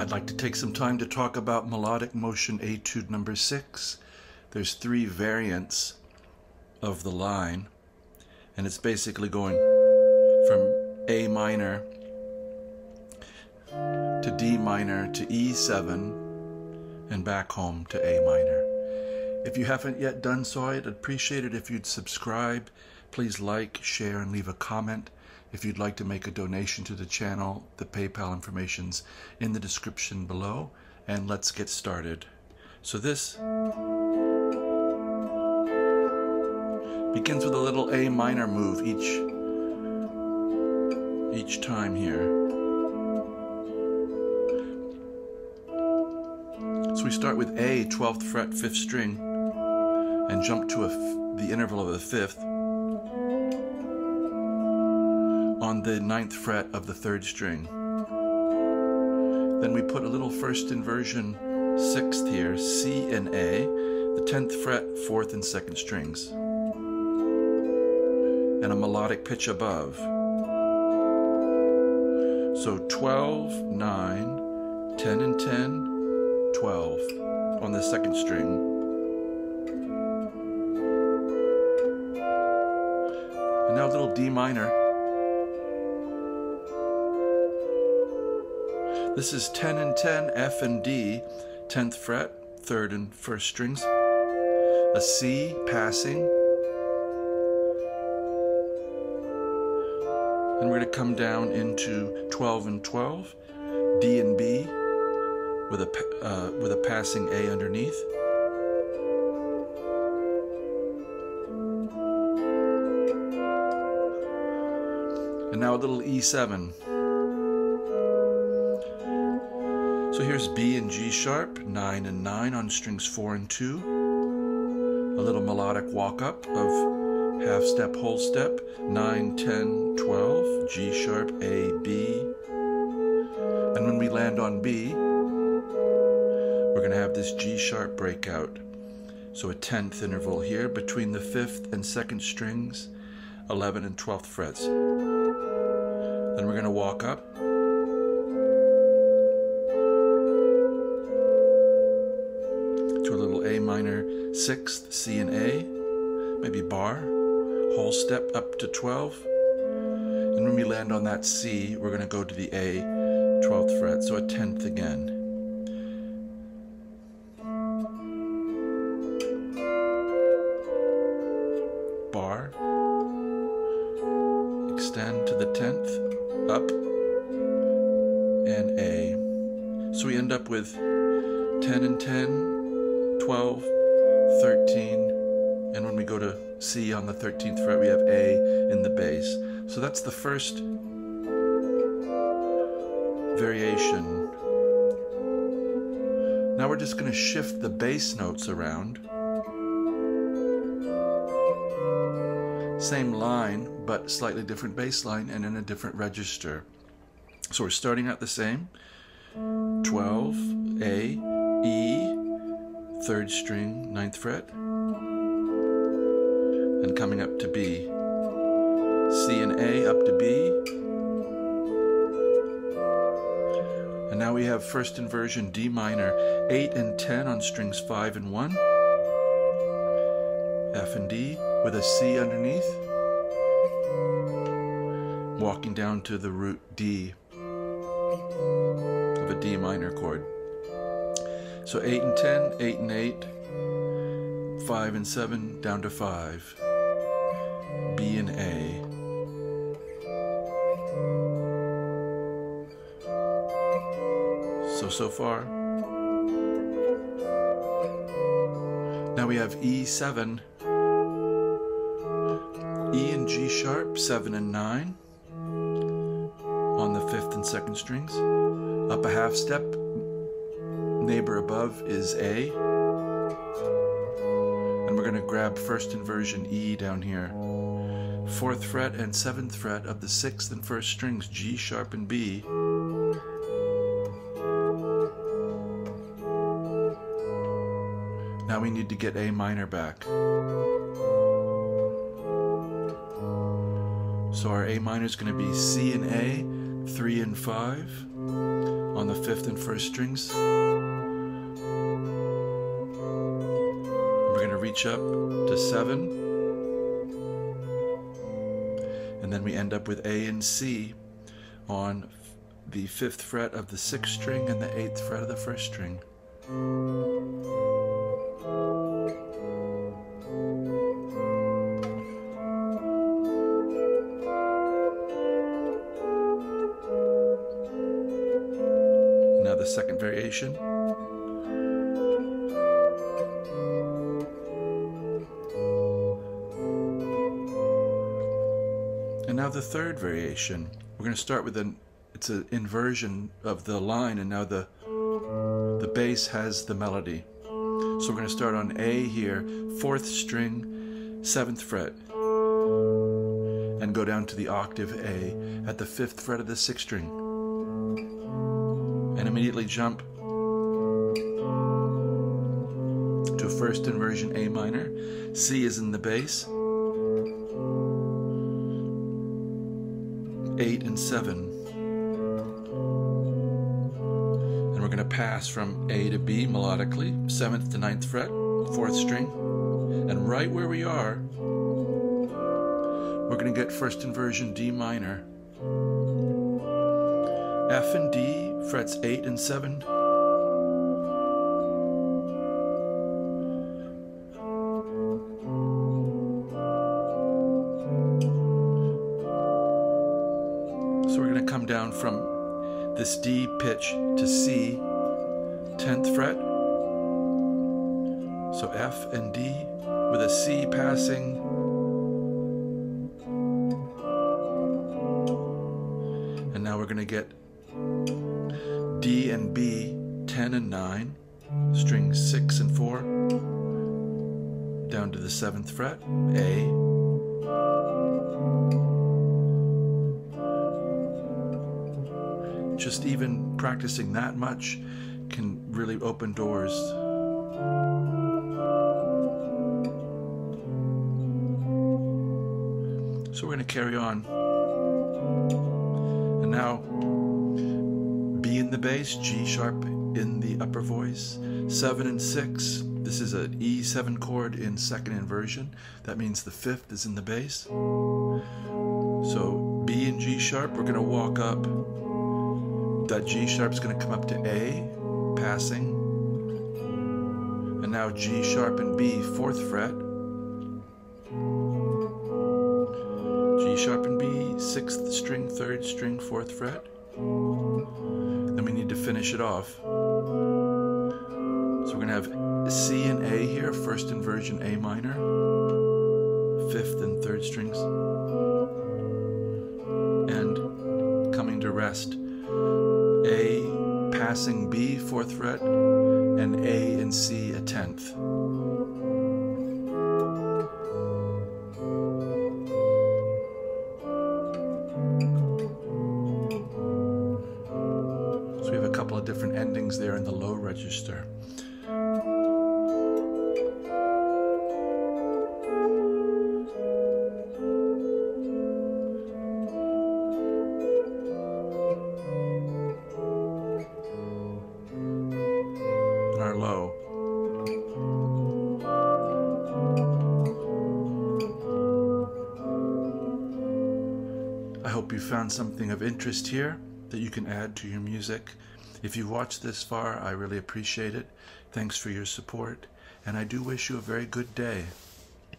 I'd like to take some time to talk about melodic motion etude number six. There's three variants of the line, and it's basically going from A minor to D minor to E7 and back home to A minor. If you haven't yet done so, I'd appreciate it if you'd subscribe. Please like, share, and leave a comment. If you'd like to make a donation to the channel, the PayPal information's in the description below. And let's get started. So this begins with a little A minor move each each time here. So we start with A, 12th fret, 5th string, and jump to the interval of the 5th. On the ninth fret of the third string. Then we put a little first inversion sixth here, C and A, the tenth fret, fourth and second strings, and a melodic pitch above. So 12, 9, 10 and 10, 12 on the second string. And now a little D minor. This is 10 and 10, F and D, 10th fret, 3rd and 1st strings, a C passing, and we're going to come down into 12 and 12, D and B, with a, uh, with a passing A underneath. And now a little E7. So here's B and G sharp, 9 and 9 on strings 4 and 2. A little melodic walk up of half step, whole step, 9, 10, 12, G sharp, A, B. And when we land on B, we're going to have this G sharp breakout. So a 10th interval here between the 5th and 2nd strings, 11 and 12th frets. Then we're going to walk up sixth, C and A, maybe bar, whole step up to 12. And when we land on that C, we're going to go to the A, 12th fret, so a 10th again. Bar, extend to the 10th, up, and A. So we end up with 10 and 10, 12, 13, and when we go to C on the 13th fret, we have A in the bass. So that's the first variation. Now we're just going to shift the bass notes around. Same line, but slightly different bass line and in a different register. So we're starting out the same. 12, A, E, third string, ninth fret, and coming up to B. C and A up to B. And now we have first inversion D minor, 8 and 10 on strings 5 and 1. F and D with a C underneath. Walking down to the root D of a D minor chord. So 8 and 10, 8 and 8, 5 and 7, down to 5. B and A. So, so far. Now we have E7, E and G sharp, 7 and 9 on the 5th and 2nd strings. Up a half step, neighbor above is A. And we're going to grab first inversion E down here. Fourth fret and seventh fret of the sixth and first strings, G sharp and B. Now we need to get A minor back. So our A minor is going to be C and A, 3 and 5. On the fifth and first strings. We're going to reach up to seven. And then we end up with A and C on the fifth fret of the sixth string and the eighth fret of the first string. And now the third variation. We're going to start with an it's an inversion of the line and now the the bass has the melody. So we're going to start on A here, fourth string, seventh fret, and go down to the octave A at the fifth fret of the sixth string, and immediately jump first inversion A minor. C is in the bass. Eight and seven. And we're going to pass from A to B melodically, 7th to ninth fret, 4th string. And right where we are, we're going to get first inversion D minor. F and D, frets 8 and 7. This D pitch to C, 10th fret. So F and D with a C passing. And now we're going to get D and B, 10 and 9, strings 6 and 4, down to the 7th fret, A, just even practicing that much can really open doors. So we're going to carry on. And now, B in the bass, G sharp in the upper voice, 7 and 6. This is an E7 chord in second inversion. That means the fifth is in the bass. So B and G sharp, we're going to walk up that G sharp is going to come up to A, passing. And now G sharp and B, fourth fret. G sharp and B, sixth string, third string, fourth fret. Then we need to finish it off. So we're going to have C and A here, first inversion A minor, fifth and third strings. And coming to rest. A passing B, fourth fret, and A and C a tenth. So we have a couple of different endings there in the low register. Hope you found something of interest here that you can add to your music. If you've watched this far, I really appreciate it. Thanks for your support, and I do wish you a very good day.